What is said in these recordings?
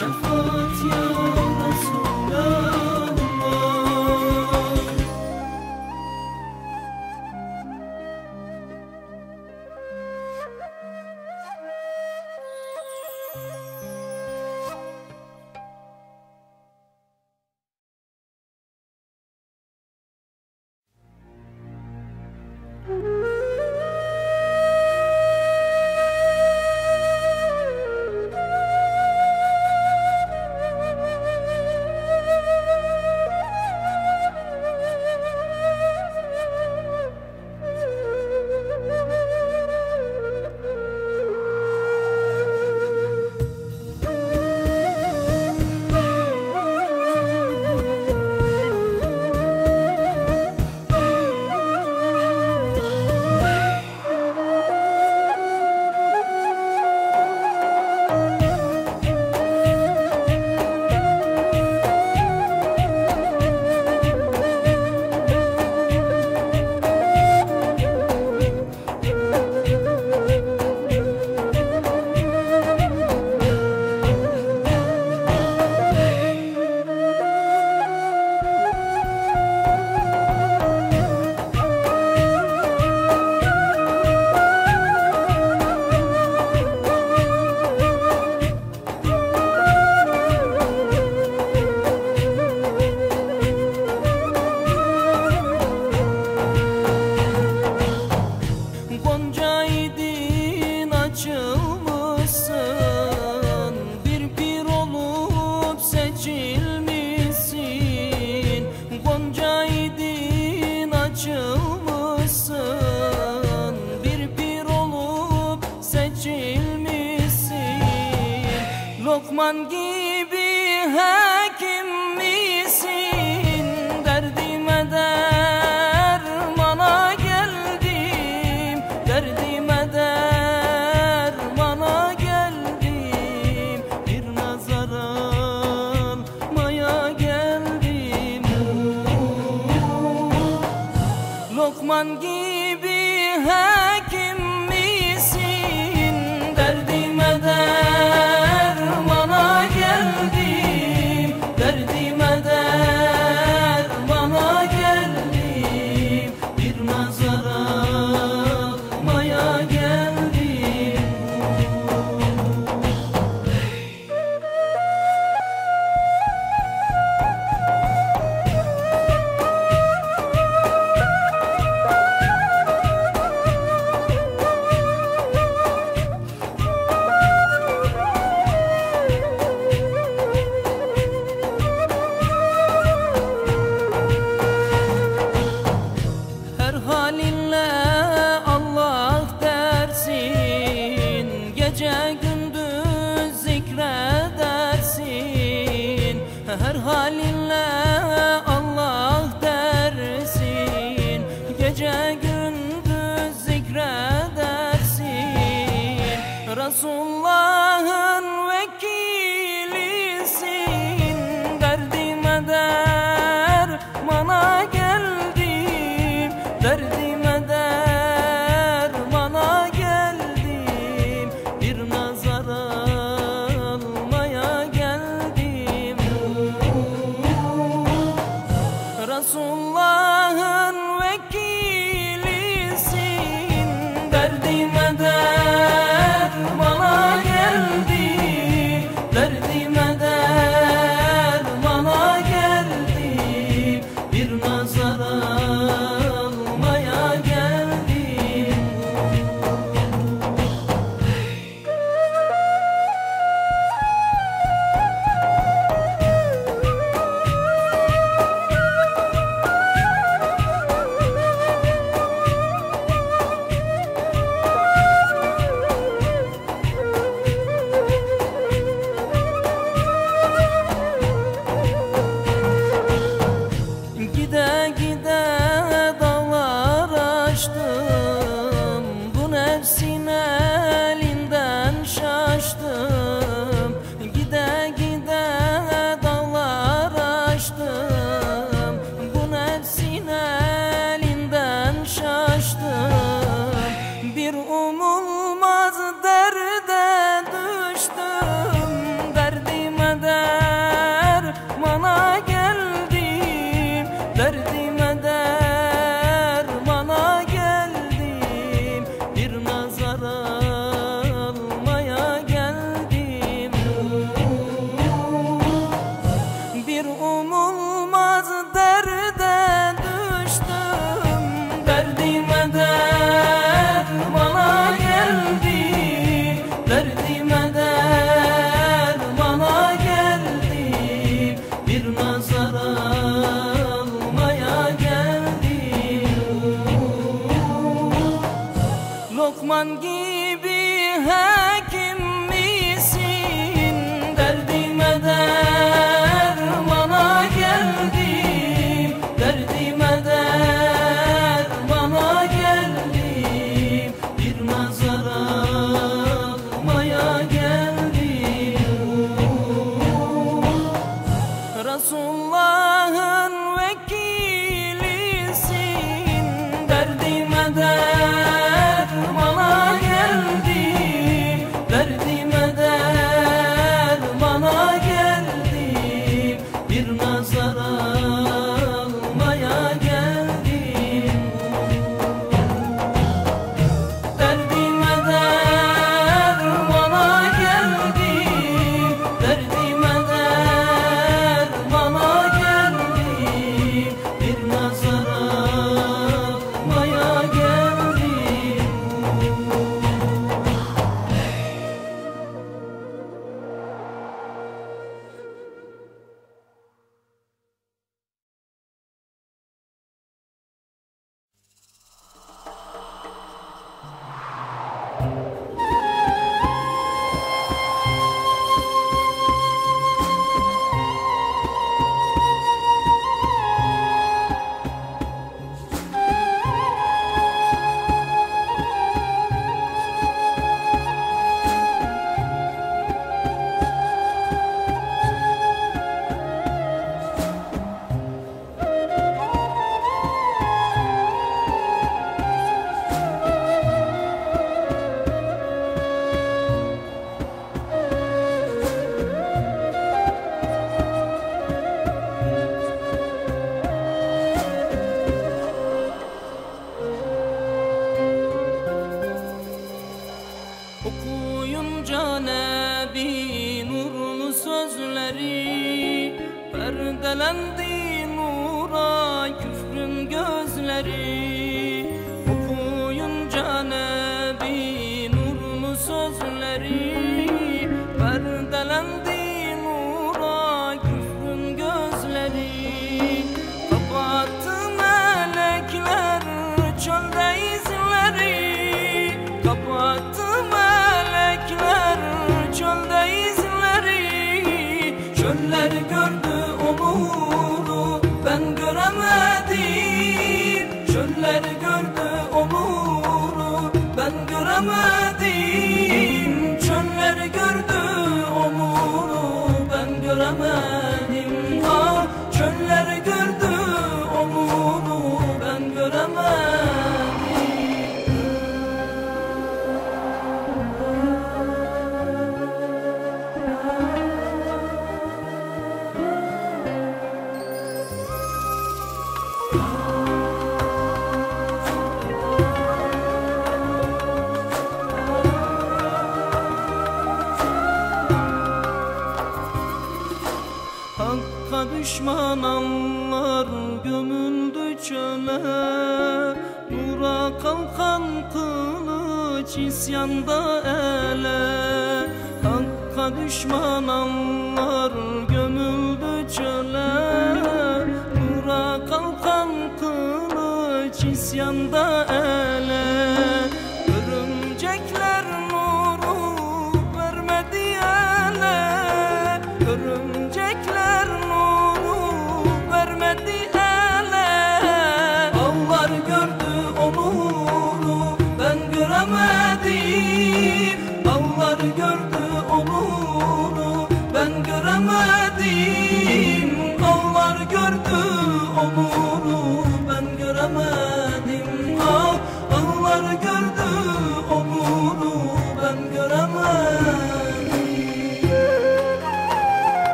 Chaque fois, tiens, on s'en donne.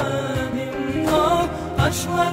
Göremedim Ah, Taşlar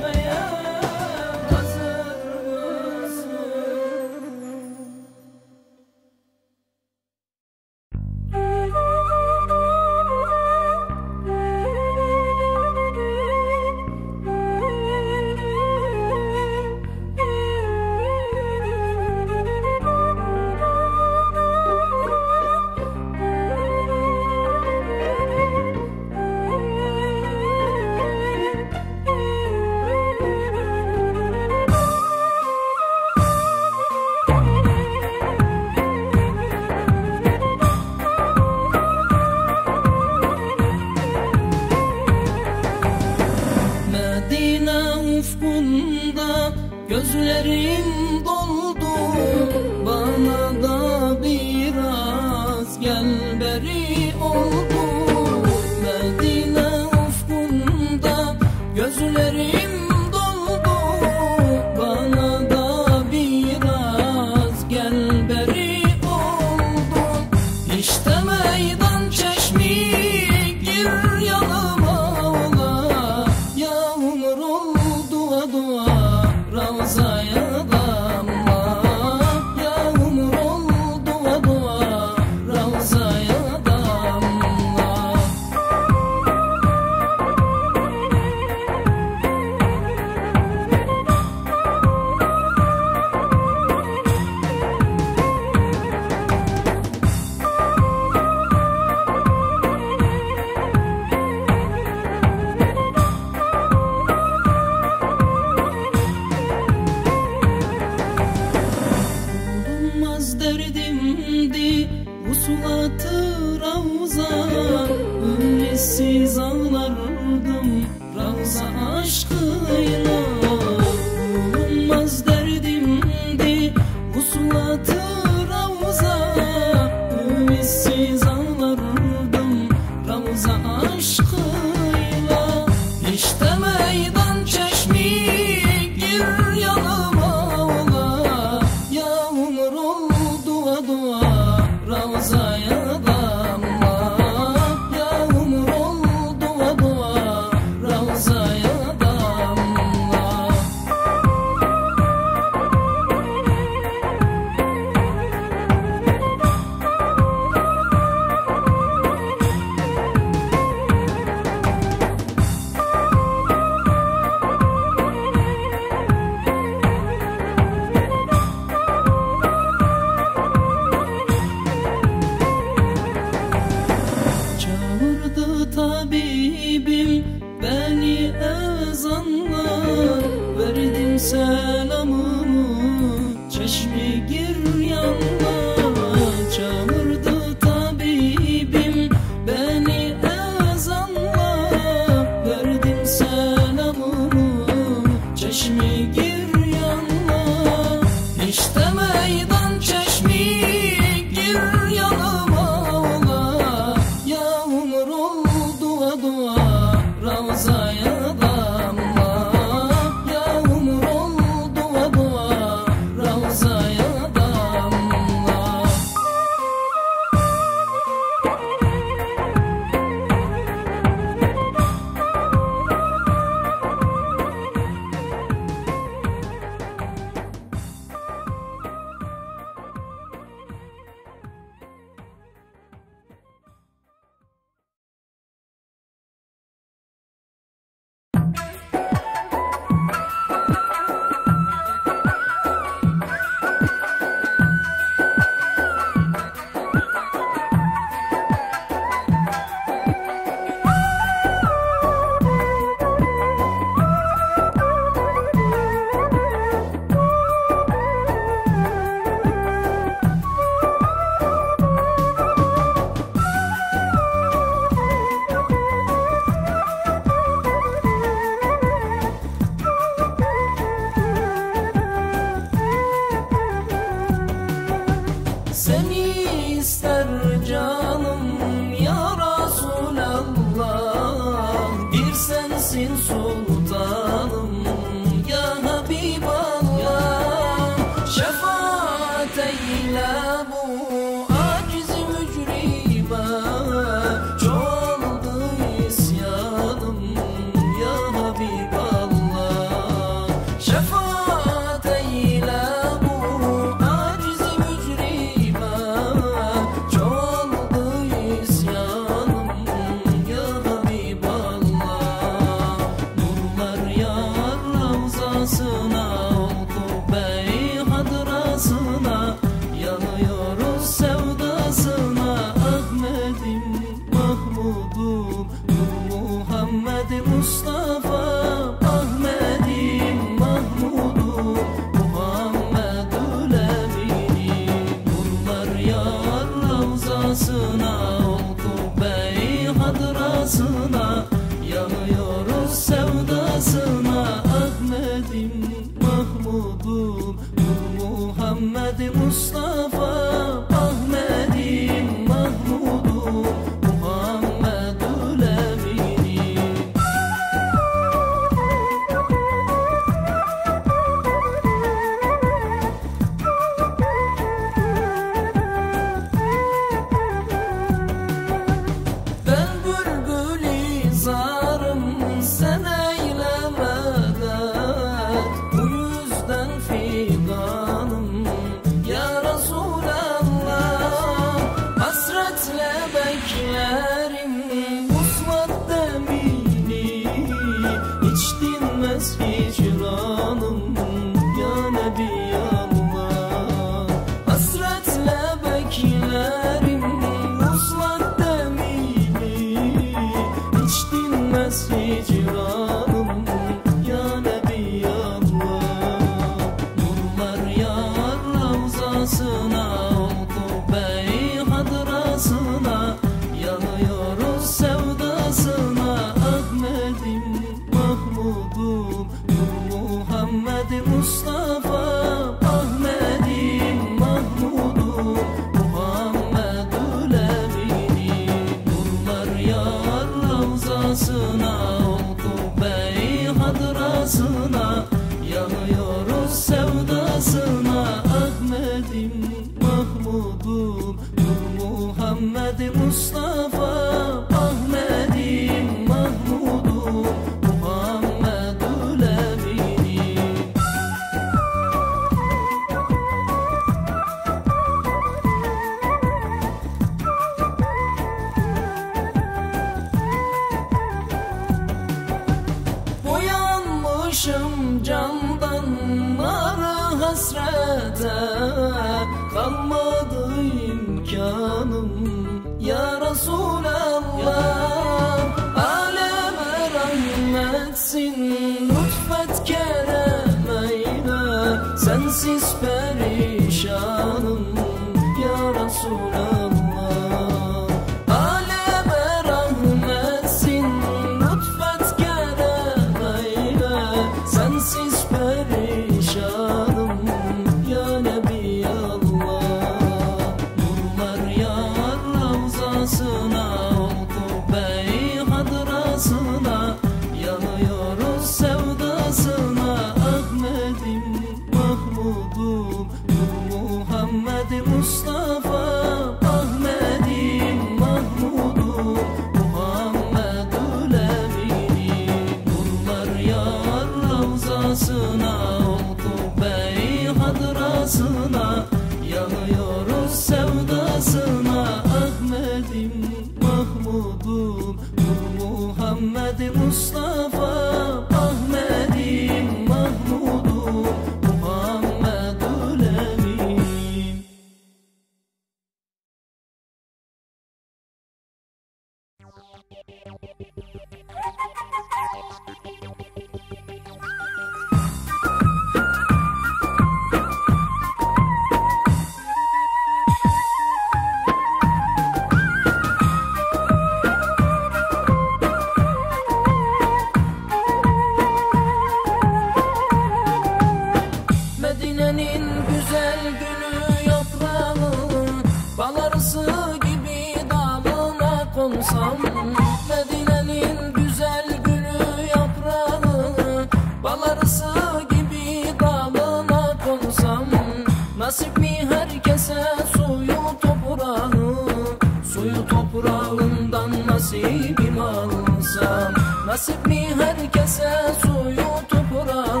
alsam Nasip mi herkese suyu toprağı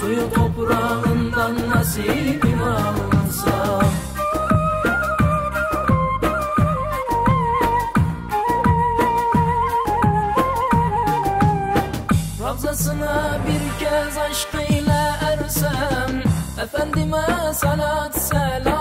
Suyu toprağından nasibim alsam Ravzasına bir kez aşk ile ersem Efendime salat selam.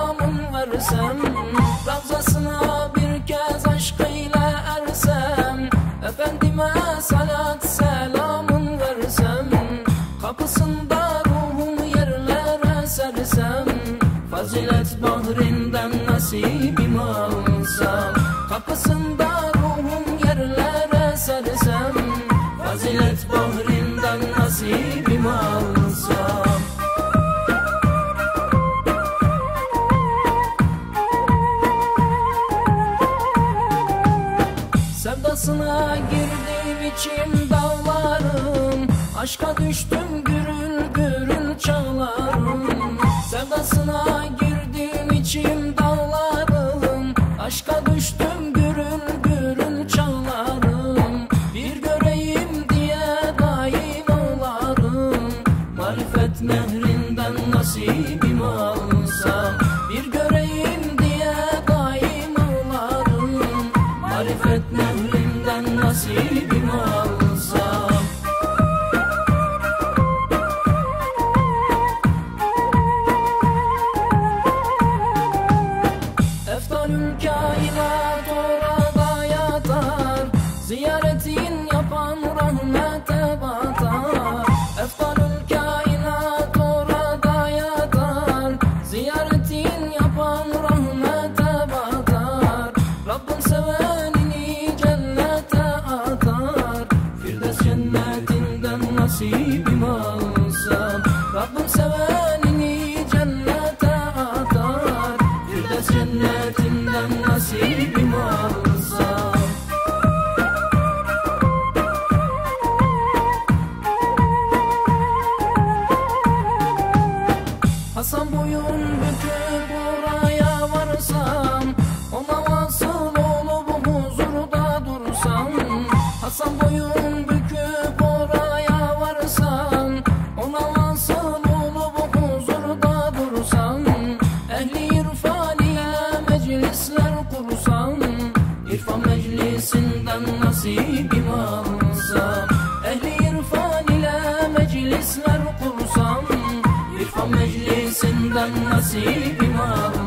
Meclisinden nasibim alsam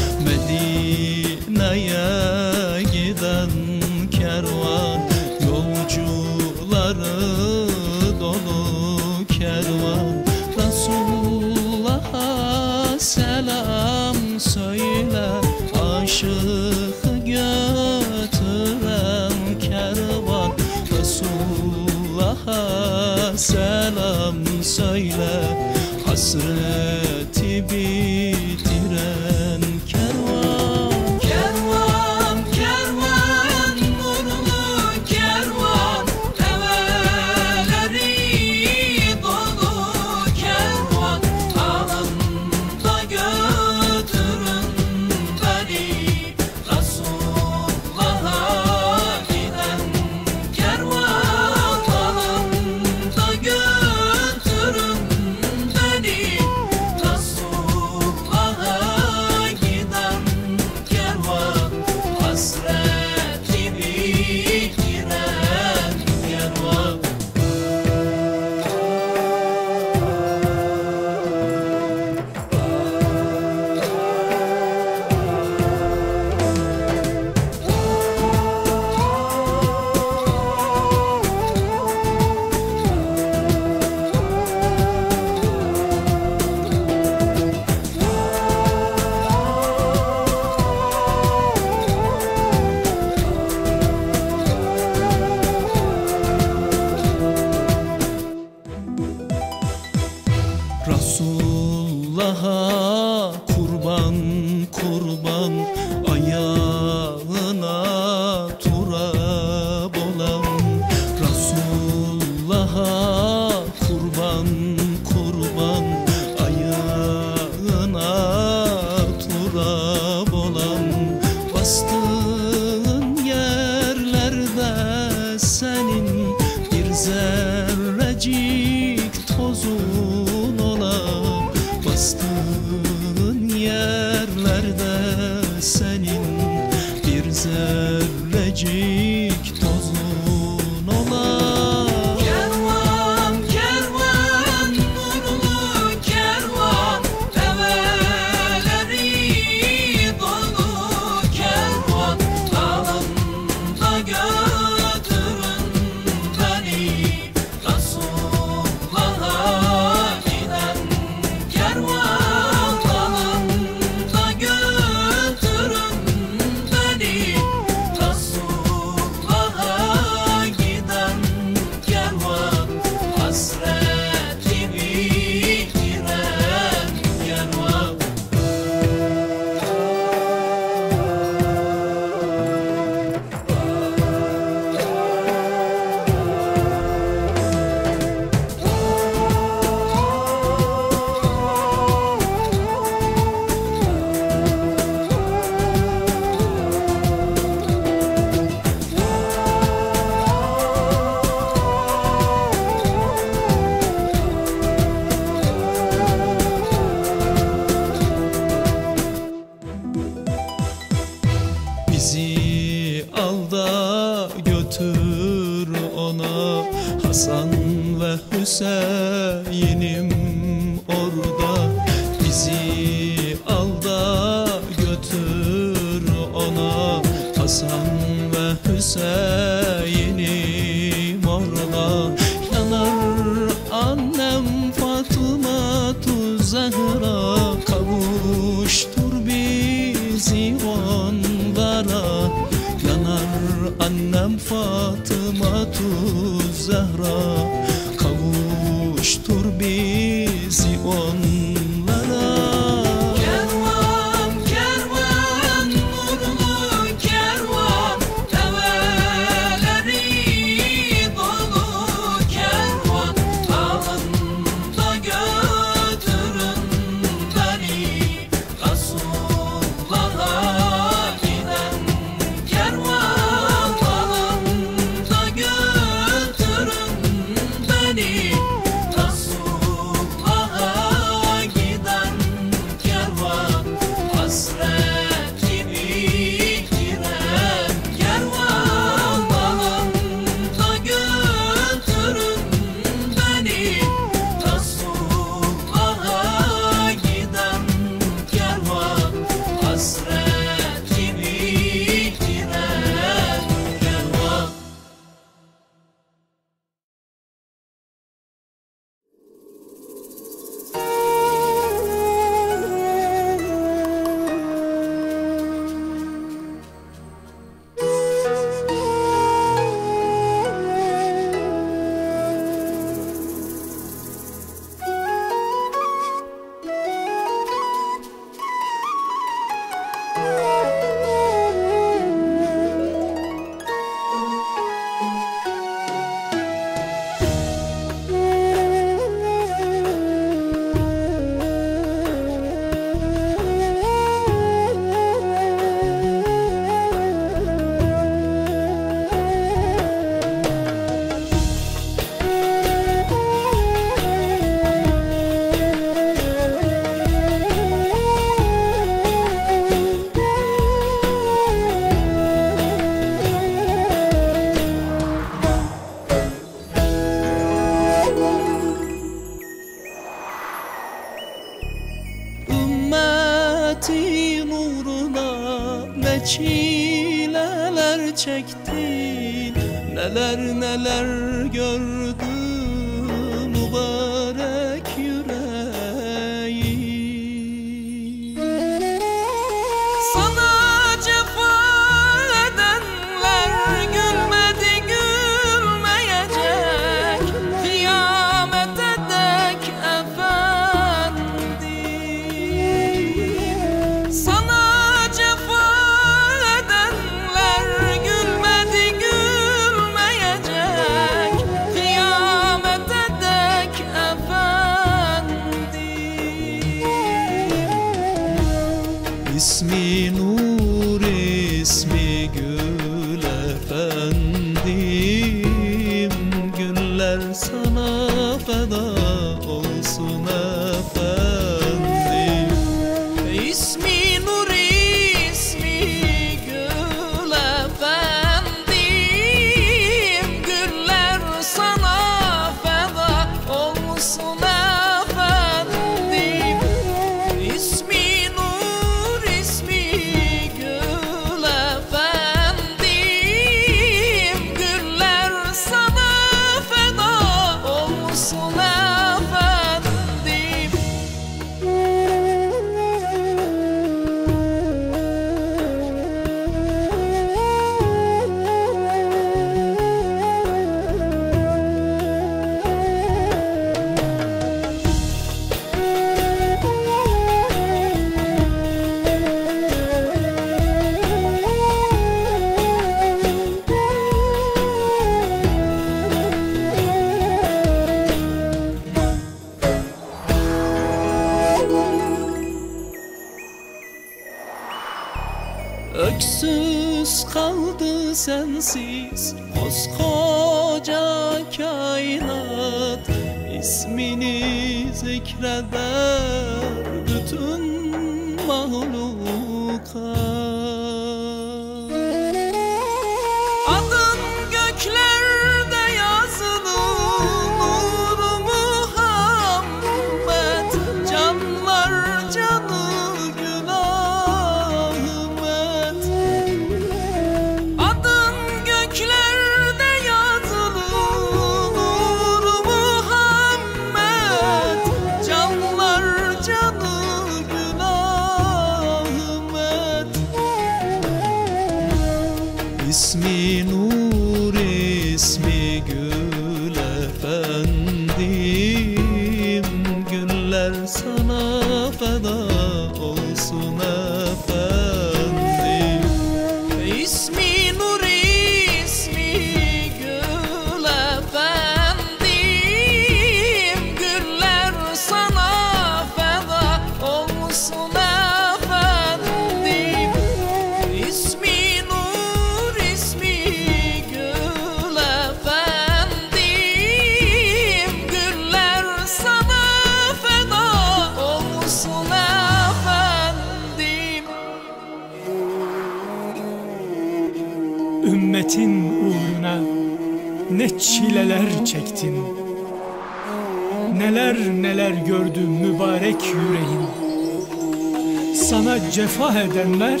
cefa edenler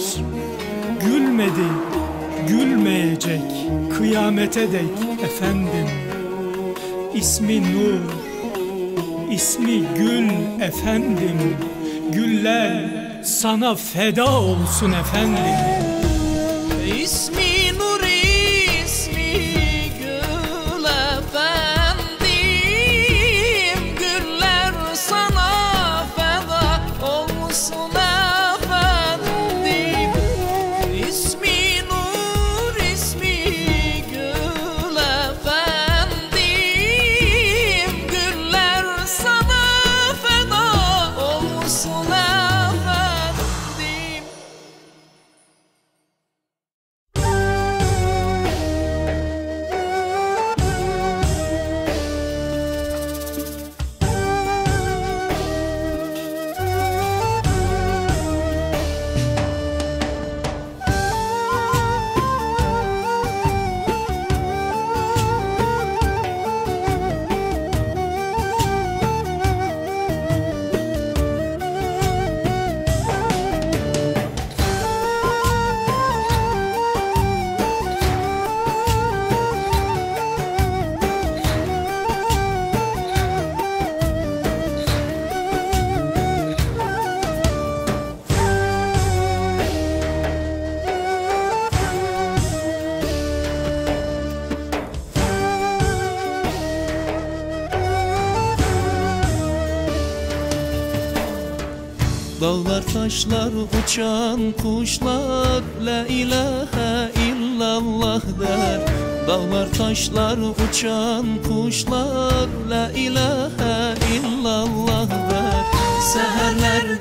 gülmedi, gülmeyecek kıyamete dek efendim. İsmi Nur, ismi Gül efendim. Güller sana feda olsun efendim. İsmi taşlar uçan kuşlar La ilahe illallah der. Dağlar taşlar uçan kuşlar La ilahe illallah der. Seherler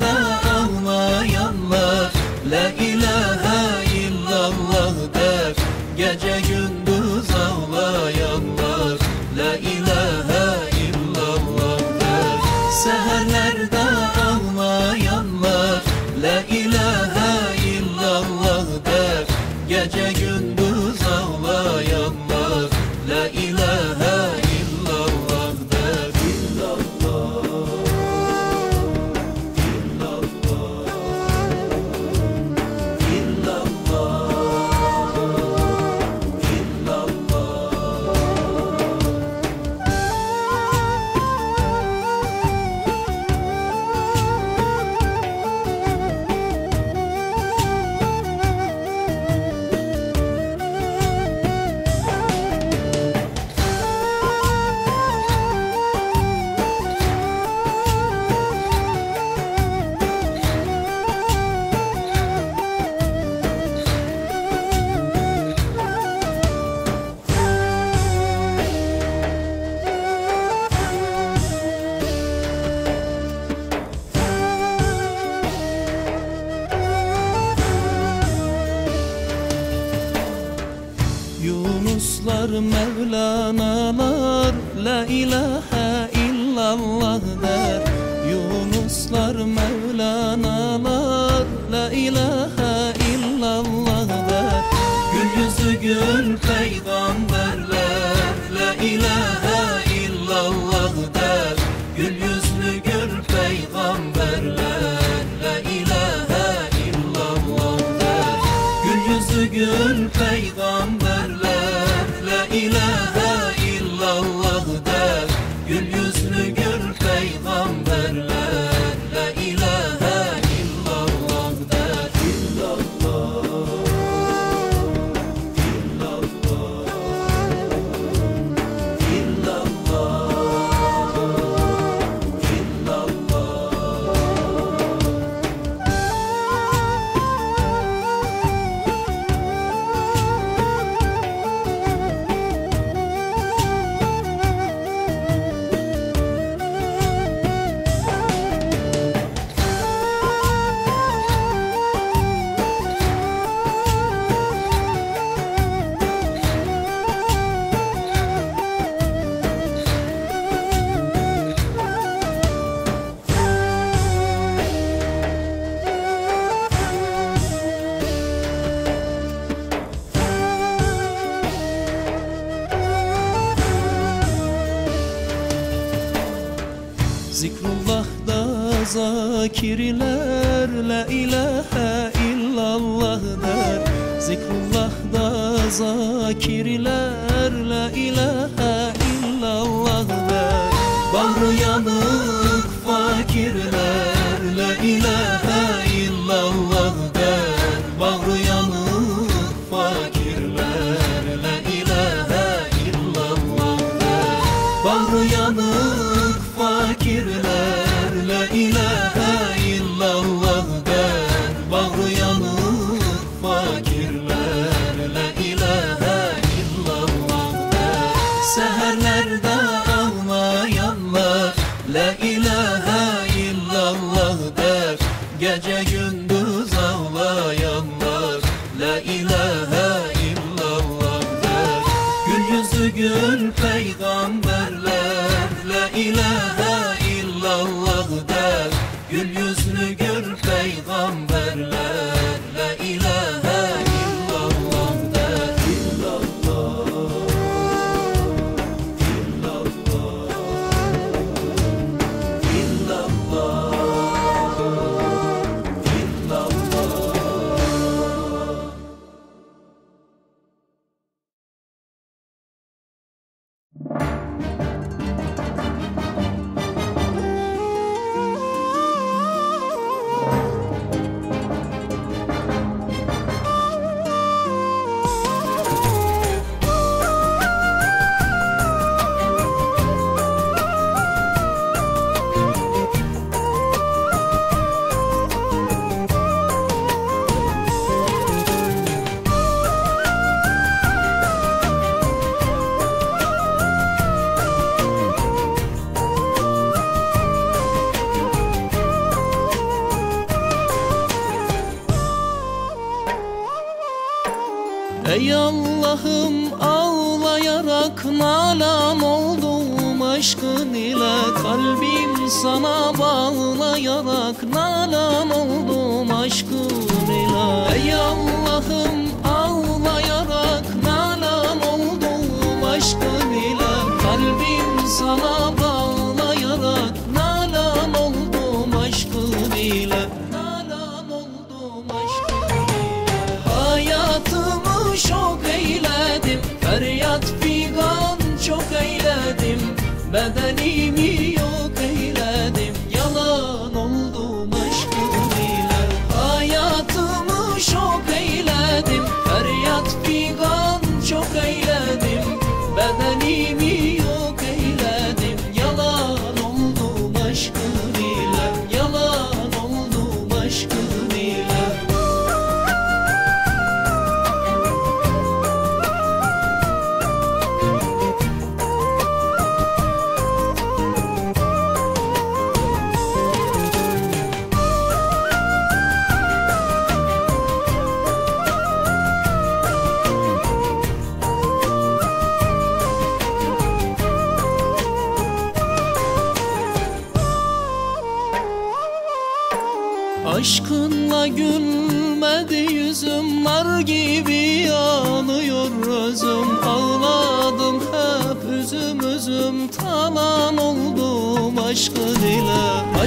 aşkın ile Kalbim sana bağlayarak Nalan oldum aşkın ile. Ey Allah'ım ağlayarak Nalan oldum aşkın ile. Kalbim sana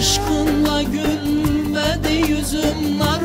Aşkınla gülmedi yüzüm nar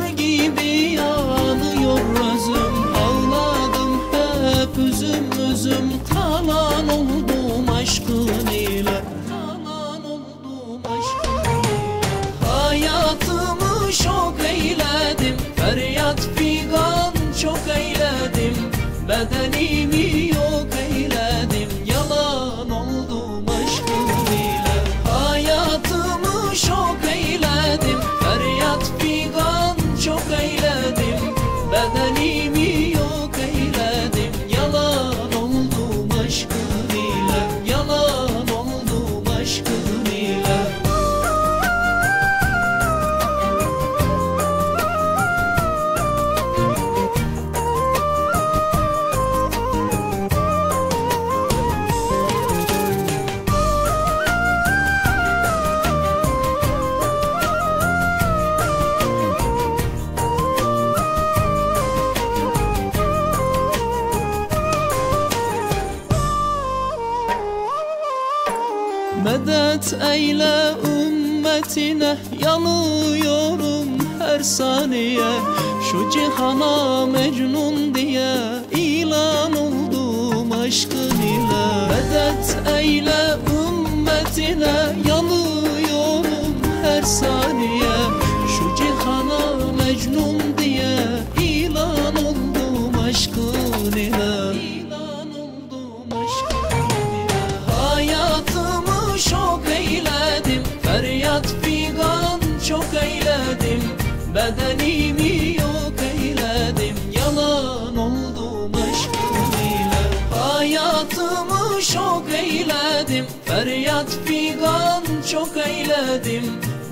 yanıyorum her saniye. Şu cihana mecnun diye ilan oldum aşkın ile. Medet eyle ümmetine yanıyorum her saniye. eyledim. Feryat figan çok eyledim.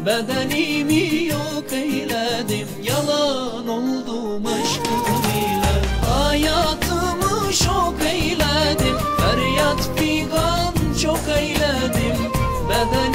Bedenimi yok eyledim. Yalan oldum aşkım ile. Hayatımı şok eyledim. Feryat figan çok eyledim. Bedenimi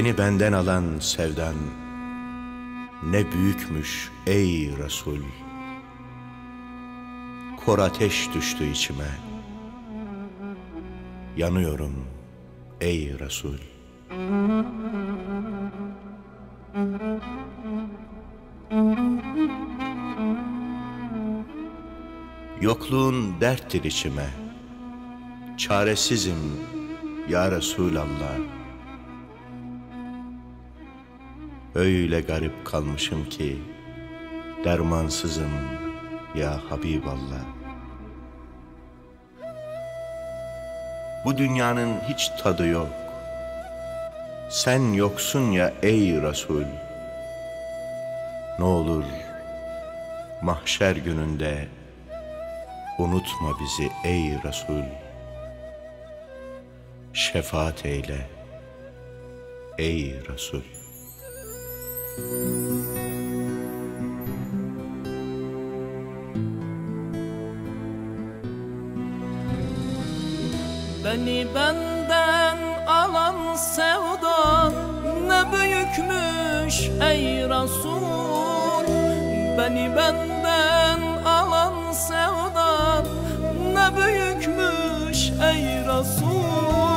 Beni benden alan sevdan ne büyükmüş ey Resul. Kor ateş düştü içime. Yanıyorum ey Resul. Yokluğun derttir içime. Çaresizim ya Resulallah. Öyle garip kalmışım ki dermansızım ya Habiballah. Bu dünyanın hiç tadı yok. Sen yoksun ya ey Resul. Ne olur mahşer gününde unutma bizi ey Resul. Şefaat eyle ey Resul. Beni benden alan sevdan ne büyükmüş ey Resul. Beni benden alan sevdan ne büyükmüş ey Resul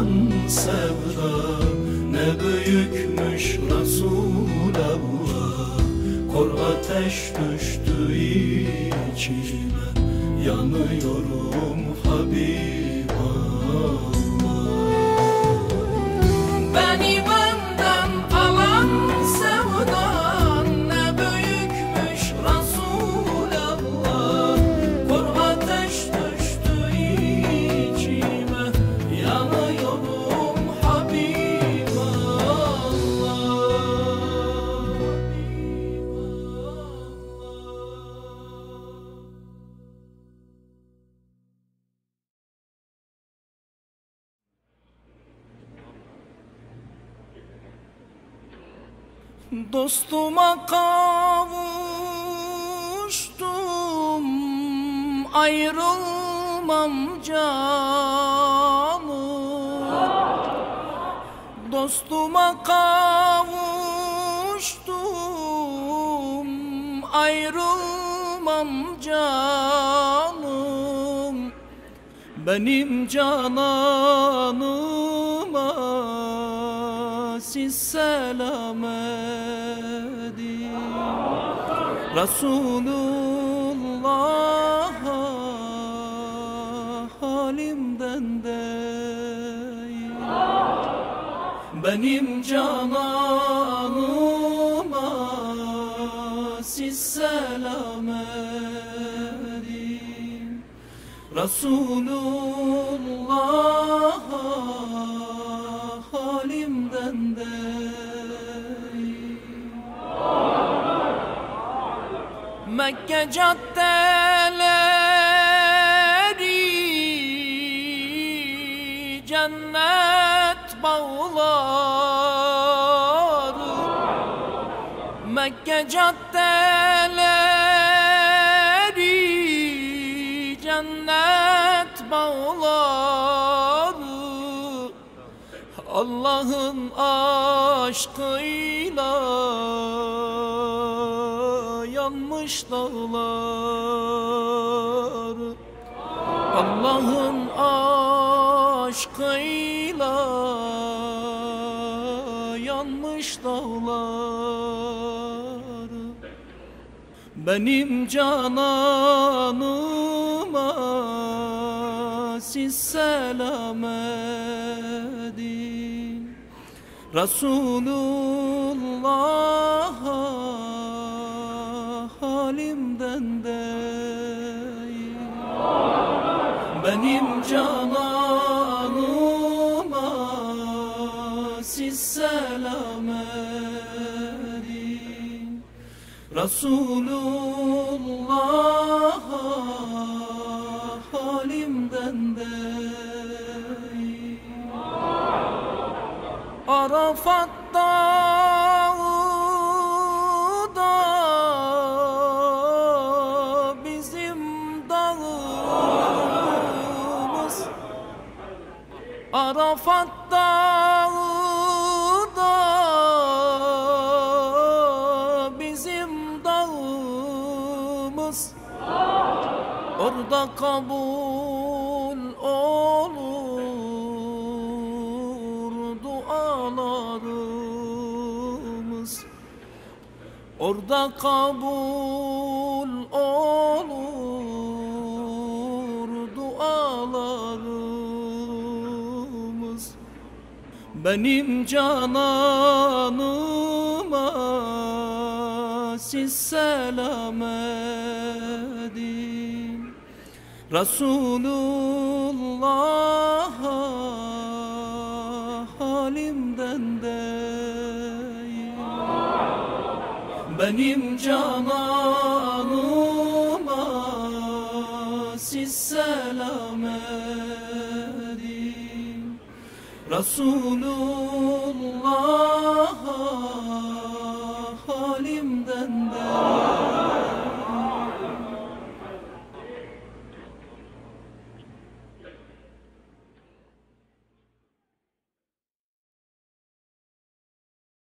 alan sevda Ne büyükmüş Resulallah. Kor ateş düştü içime Yanıyorum Dostuma kavuştum ayrılmam canım. Benim cananıma siz selam edin. Resulullah'a Benim cananıma siz selam edin. Resulullah halimden değil. Mekke caddeleri cennet bağları. Mekke caddeleri cennet bağları. Allah'ın aşkıyla yanmış dağlar Allah'ın aşkıyla benim cananıma siz selam edin. Resulullah'a Resulullah halimden değil. Arafat dağı da bizim dağımız. Arafat kabul olur dualarımız. Benim cananıma siz selam edin. Resulullah'a Benim cananıma siz selam edin. Resulullah'a halimden de